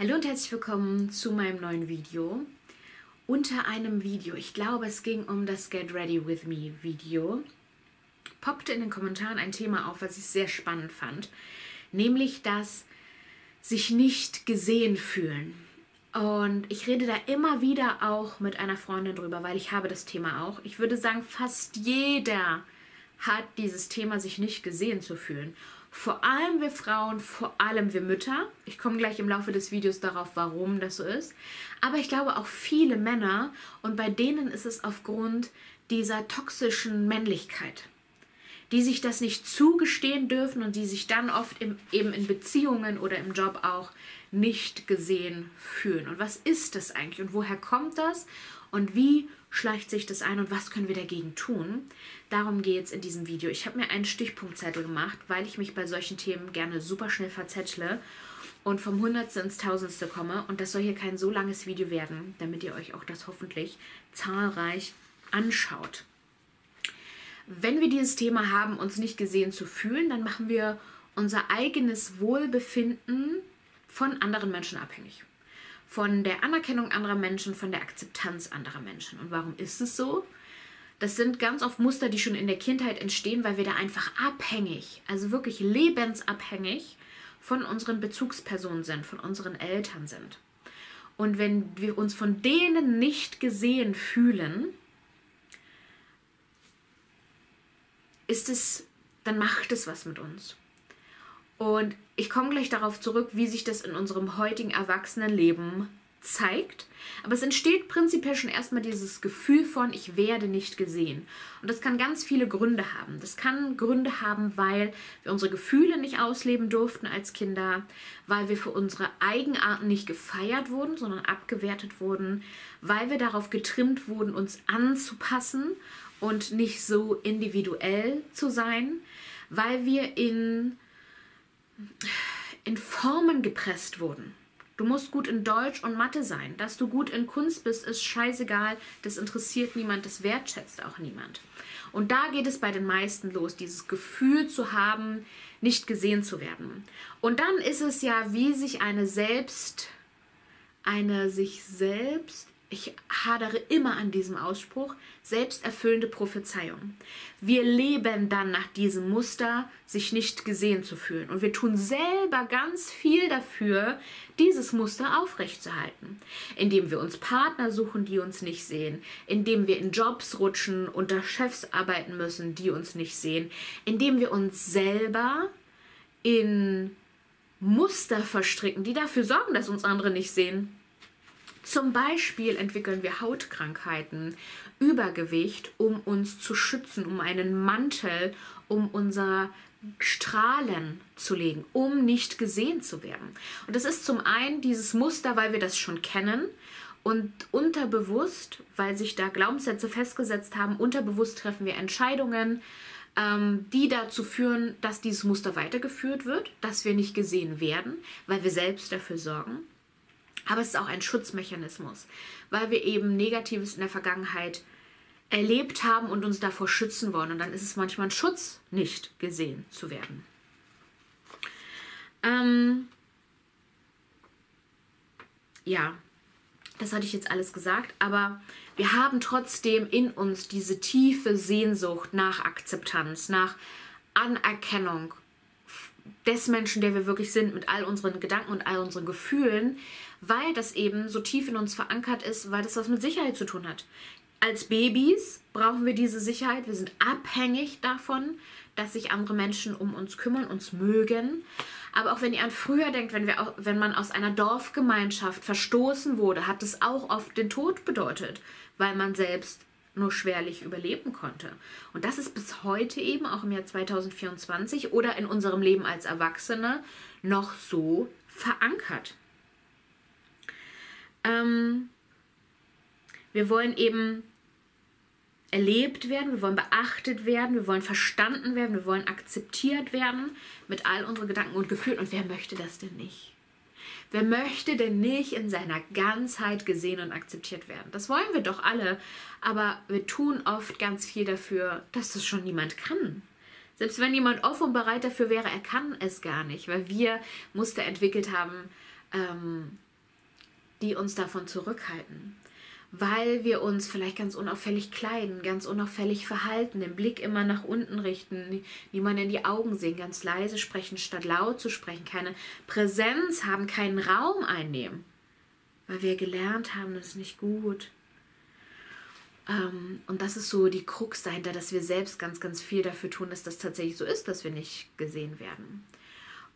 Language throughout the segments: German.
Hallo und herzlich willkommen zu meinem neuen Video. Unter einem Video, ich glaube es ging um das Get Ready With Me Video, poppte in den Kommentaren ein Thema auf, was ich sehr spannend fand, nämlich das sich nicht gesehen fühlen. Und ich rede da immer wieder auch mit einer Freundin drüber, weil ich habe das Thema auch. Ich würde sagen, fast jeder hat dieses Thema, sich nicht gesehen zu fühlen. Vor allem wir Frauen, vor allem wir Mütter. Ich komme gleich im Laufe des Videos darauf, warum das so ist. Aber ich glaube auch viele Männer und bei denen ist es aufgrund dieser toxischen Männlichkeit, die sich das nicht zugestehen dürfen und die sich dann oft im, eben in Beziehungen oder im Job auch nicht gesehen fühlen. Und was ist das eigentlich und woher kommt das und wie schleicht sich das ein und was können wir dagegen tun? Darum geht es in diesem Video. Ich habe mir einen Stichpunktzettel gemacht, weil ich mich bei solchen Themen gerne super schnell verzettle und vom Hundertste ins Tausendste komme. Und das soll hier kein so langes Video werden, damit ihr euch auch das hoffentlich zahlreich anschaut. Wenn wir dieses Thema haben, uns nicht gesehen zu fühlen, dann machen wir unser eigenes Wohlbefinden von anderen Menschen abhängig von der Anerkennung anderer Menschen, von der Akzeptanz anderer Menschen. Und warum ist es so? Das sind ganz oft Muster, die schon in der Kindheit entstehen, weil wir da einfach abhängig, also wirklich lebensabhängig von unseren Bezugspersonen sind, von unseren Eltern sind. Und wenn wir uns von denen nicht gesehen fühlen, ist es, dann macht es was mit uns. Und ich komme gleich darauf zurück, wie sich das in unserem heutigen Erwachsenenleben zeigt. Aber es entsteht prinzipiell schon erstmal dieses Gefühl von, ich werde nicht gesehen. Und das kann ganz viele Gründe haben. Das kann Gründe haben, weil wir unsere Gefühle nicht ausleben durften als Kinder, weil wir für unsere Eigenarten nicht gefeiert wurden, sondern abgewertet wurden, weil wir darauf getrimmt wurden, uns anzupassen und nicht so individuell zu sein, weil wir in in Formen gepresst wurden. Du musst gut in Deutsch und Mathe sein. Dass du gut in Kunst bist, ist scheißegal. Das interessiert niemand, das wertschätzt auch niemand. Und da geht es bei den meisten los, dieses Gefühl zu haben, nicht gesehen zu werden. Und dann ist es ja, wie sich eine selbst, eine sich selbst ich hadere immer an diesem Ausspruch, selbsterfüllende Prophezeiung. Wir leben dann nach diesem Muster, sich nicht gesehen zu fühlen. Und wir tun selber ganz viel dafür, dieses Muster aufrechtzuerhalten. Indem wir uns Partner suchen, die uns nicht sehen. Indem wir in Jobs rutschen, unter Chefs arbeiten müssen, die uns nicht sehen. Indem wir uns selber in Muster verstricken, die dafür sorgen, dass uns andere nicht sehen. Zum Beispiel entwickeln wir Hautkrankheiten, Übergewicht, um uns zu schützen, um einen Mantel, um unser Strahlen zu legen, um nicht gesehen zu werden. Und das ist zum einen dieses Muster, weil wir das schon kennen und unterbewusst, weil sich da Glaubenssätze festgesetzt haben, unterbewusst treffen wir Entscheidungen, ähm, die dazu führen, dass dieses Muster weitergeführt wird, dass wir nicht gesehen werden, weil wir selbst dafür sorgen. Aber es ist auch ein Schutzmechanismus, weil wir eben Negatives in der Vergangenheit erlebt haben und uns davor schützen wollen. Und dann ist es manchmal ein Schutz, nicht gesehen zu werden. Ähm ja, das hatte ich jetzt alles gesagt, aber wir haben trotzdem in uns diese tiefe Sehnsucht nach Akzeptanz, nach Anerkennung des Menschen, der wir wirklich sind, mit all unseren Gedanken und all unseren Gefühlen, weil das eben so tief in uns verankert ist, weil das was mit Sicherheit zu tun hat. Als Babys brauchen wir diese Sicherheit. Wir sind abhängig davon, dass sich andere Menschen um uns kümmern, uns mögen. Aber auch wenn ihr an früher denkt, wenn, wir, wenn man aus einer Dorfgemeinschaft verstoßen wurde, hat es auch oft den Tod bedeutet, weil man selbst nur schwerlich überleben konnte. Und das ist bis heute eben, auch im Jahr 2024 oder in unserem Leben als Erwachsene, noch so verankert. Ähm, wir wollen eben erlebt werden, wir wollen beachtet werden, wir wollen verstanden werden, wir wollen akzeptiert werden mit all unseren Gedanken und Gefühlen. Und wer möchte das denn nicht? Wer möchte denn nicht in seiner Ganzheit gesehen und akzeptiert werden? Das wollen wir doch alle, aber wir tun oft ganz viel dafür, dass das schon niemand kann. Selbst wenn jemand offen und bereit dafür wäre, er kann es gar nicht, weil wir Muster entwickelt haben, ähm, die uns davon zurückhalten. Weil wir uns vielleicht ganz unauffällig kleiden, ganz unauffällig verhalten, den Blick immer nach unten richten, niemand in die Augen sehen, ganz leise sprechen, statt laut zu sprechen, keine Präsenz haben, keinen Raum einnehmen. Weil wir gelernt haben, das ist nicht gut. Ähm, und das ist so die Krux dahinter, dass wir selbst ganz, ganz viel dafür tun, dass das tatsächlich so ist, dass wir nicht gesehen werden.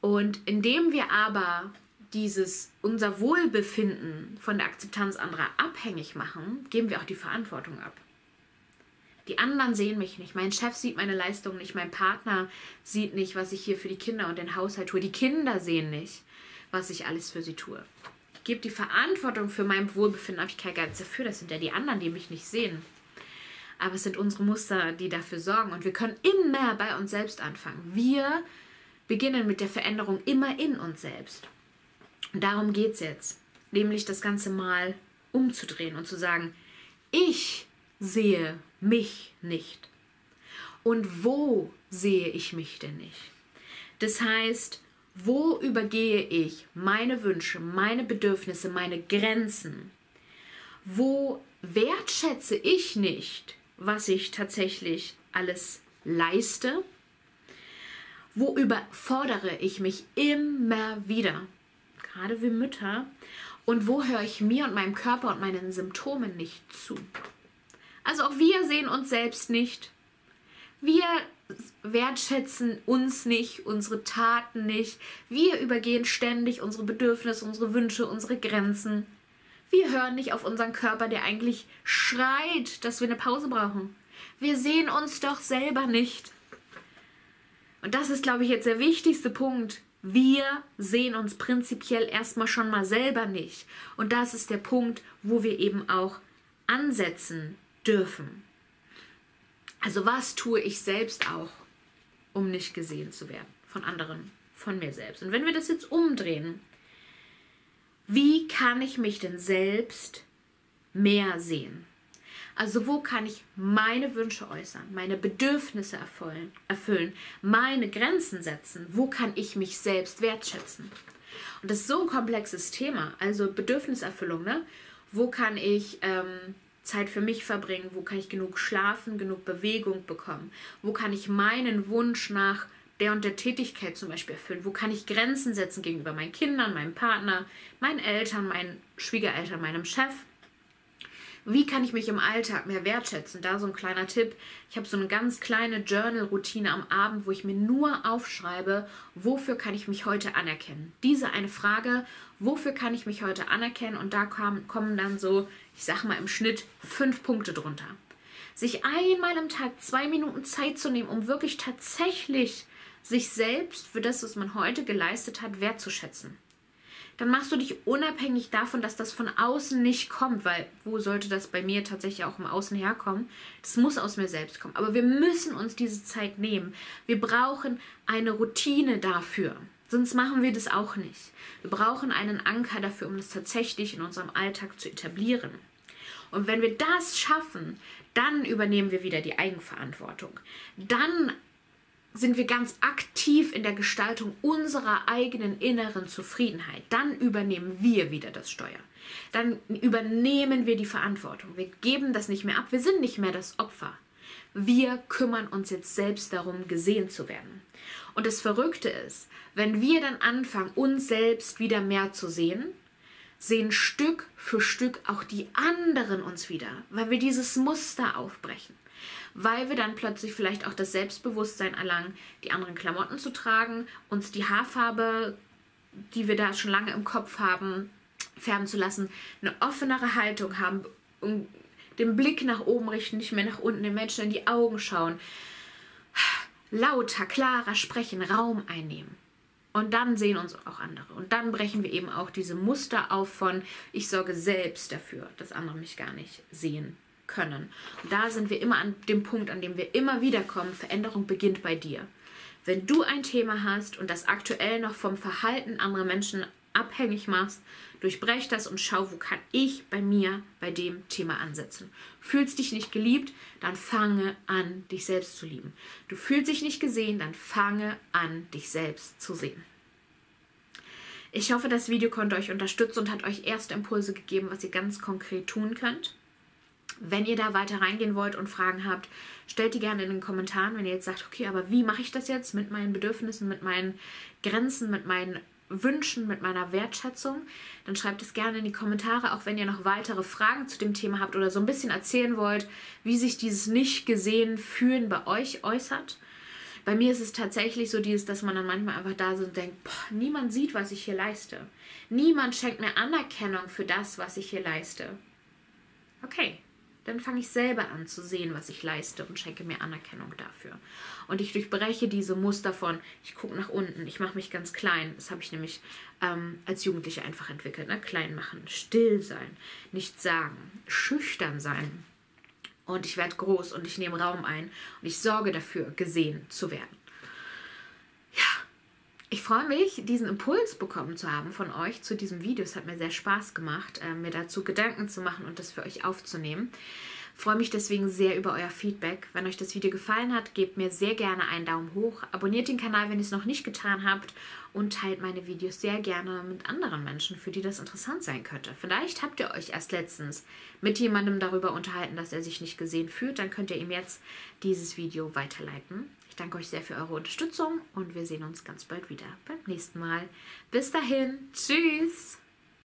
Und indem wir aber dieses unser Wohlbefinden von der Akzeptanz anderer abhängig machen, geben wir auch die Verantwortung ab. Die anderen sehen mich nicht. Mein Chef sieht meine Leistung nicht. Mein Partner sieht nicht, was ich hier für die Kinder und den Haushalt tue. Die Kinder sehen nicht, was ich alles für sie tue. Ich gebe die Verantwortung für mein Wohlbefinden, habe ich kein Geiz dafür. Das sind ja die anderen, die mich nicht sehen. Aber es sind unsere Muster, die dafür sorgen. Und wir können immer bei uns selbst anfangen. Wir beginnen mit der Veränderung immer in uns selbst. Darum geht es jetzt, nämlich das Ganze mal umzudrehen und zu sagen, ich sehe mich nicht. Und wo sehe ich mich denn nicht? Das heißt, wo übergehe ich meine Wünsche, meine Bedürfnisse, meine Grenzen? Wo wertschätze ich nicht, was ich tatsächlich alles leiste wo überfordere ich mich immer wieder? Gerade wie Mütter. Und wo höre ich mir und meinem Körper und meinen Symptomen nicht zu? Also auch wir sehen uns selbst nicht. Wir wertschätzen uns nicht, unsere Taten nicht. Wir übergehen ständig unsere Bedürfnisse, unsere Wünsche, unsere Grenzen. Wir hören nicht auf unseren Körper, der eigentlich schreit, dass wir eine Pause brauchen. Wir sehen uns doch selber nicht. Und das ist, glaube ich, jetzt der wichtigste Punkt. Wir sehen uns prinzipiell erstmal schon mal selber nicht. Und das ist der Punkt, wo wir eben auch ansetzen dürfen. Also was tue ich selbst auch, um nicht gesehen zu werden von anderen, von mir selbst. Und wenn wir das jetzt umdrehen, wie kann ich mich denn selbst mehr sehen? Also wo kann ich meine Wünsche äußern, meine Bedürfnisse erfüllen, meine Grenzen setzen? Wo kann ich mich selbst wertschätzen? Und das ist so ein komplexes Thema. Also Bedürfniserfüllung, ne? Wo kann ich ähm, Zeit für mich verbringen? Wo kann ich genug schlafen, genug Bewegung bekommen? Wo kann ich meinen Wunsch nach der und der Tätigkeit zum Beispiel erfüllen? Wo kann ich Grenzen setzen gegenüber meinen Kindern, meinem Partner, meinen Eltern, meinen Schwiegereltern, meinem Chef? Wie kann ich mich im Alltag mehr wertschätzen? Da so ein kleiner Tipp. Ich habe so eine ganz kleine Journal-Routine am Abend, wo ich mir nur aufschreibe, wofür kann ich mich heute anerkennen? Diese eine Frage, wofür kann ich mich heute anerkennen? Und da kommen dann so, ich sag mal im Schnitt, fünf Punkte drunter. Sich einmal am Tag zwei Minuten Zeit zu nehmen, um wirklich tatsächlich sich selbst für das, was man heute geleistet hat, wertzuschätzen dann machst du dich unabhängig davon, dass das von außen nicht kommt, weil wo sollte das bei mir tatsächlich auch im Außen herkommen? Das muss aus mir selbst kommen. Aber wir müssen uns diese Zeit nehmen. Wir brauchen eine Routine dafür. Sonst machen wir das auch nicht. Wir brauchen einen Anker dafür, um das tatsächlich in unserem Alltag zu etablieren. Und wenn wir das schaffen, dann übernehmen wir wieder die Eigenverantwortung. Dann sind wir ganz aktiv in der Gestaltung unserer eigenen inneren Zufriedenheit. Dann übernehmen wir wieder das Steuer. Dann übernehmen wir die Verantwortung. Wir geben das nicht mehr ab. Wir sind nicht mehr das Opfer. Wir kümmern uns jetzt selbst darum, gesehen zu werden. Und das Verrückte ist, wenn wir dann anfangen, uns selbst wieder mehr zu sehen, sehen Stück für Stück auch die anderen uns wieder, weil wir dieses Muster aufbrechen weil wir dann plötzlich vielleicht auch das Selbstbewusstsein erlangen, die anderen Klamotten zu tragen, uns die Haarfarbe, die wir da schon lange im Kopf haben, färben zu lassen, eine offenere Haltung haben, um den Blick nach oben richten, nicht mehr nach unten, den Menschen in die Augen schauen, lauter, klarer sprechen, Raum einnehmen. Und dann sehen uns auch andere. Und dann brechen wir eben auch diese Muster auf von, ich sorge selbst dafür, dass andere mich gar nicht sehen können. Da sind wir immer an dem Punkt, an dem wir immer wieder kommen, Veränderung beginnt bei dir. Wenn du ein Thema hast und das aktuell noch vom Verhalten anderer Menschen abhängig machst, durchbrech das und schau, wo kann ich bei mir bei dem Thema ansetzen. Fühlst dich nicht geliebt, dann fange an, dich selbst zu lieben. Du fühlst dich nicht gesehen, dann fange an, dich selbst zu sehen. Ich hoffe, das Video konnte euch unterstützen und hat euch erste Impulse gegeben, was ihr ganz konkret tun könnt. Wenn ihr da weiter reingehen wollt und Fragen habt, stellt die gerne in den Kommentaren, wenn ihr jetzt sagt, okay, aber wie mache ich das jetzt mit meinen Bedürfnissen, mit meinen Grenzen, mit meinen Wünschen, mit meiner Wertschätzung, dann schreibt es gerne in die Kommentare, auch wenn ihr noch weitere Fragen zu dem Thema habt oder so ein bisschen erzählen wollt, wie sich dieses nicht gesehen fühlen bei euch äußert. Bei mir ist es tatsächlich so dieses, dass man dann manchmal einfach da so denkt, boah, niemand sieht, was ich hier leiste. Niemand schenkt mir Anerkennung für das, was ich hier leiste. Okay, dann fange ich selber an zu sehen, was ich leiste und schenke mir Anerkennung dafür. Und ich durchbreche diese Muster von, ich gucke nach unten, ich mache mich ganz klein. Das habe ich nämlich ähm, als Jugendliche einfach entwickelt. Ne? Klein machen, still sein, nichts sagen, schüchtern sein. Und ich werde groß und ich nehme Raum ein und ich sorge dafür, gesehen zu werden. Ja, ich freue mich, diesen Impuls bekommen zu haben von euch zu diesem Video. Es hat mir sehr Spaß gemacht, äh, mir dazu Gedanken zu machen und das für euch aufzunehmen. Ich freue mich deswegen sehr über euer Feedback. Wenn euch das Video gefallen hat, gebt mir sehr gerne einen Daumen hoch. Abonniert den Kanal, wenn ihr es noch nicht getan habt. Und teilt meine Videos sehr gerne mit anderen Menschen, für die das interessant sein könnte. Vielleicht habt ihr euch erst letztens mit jemandem darüber unterhalten, dass er sich nicht gesehen fühlt. Dann könnt ihr ihm jetzt dieses Video weiterleiten danke euch sehr für eure Unterstützung und wir sehen uns ganz bald wieder beim nächsten Mal. Bis dahin, tschüss!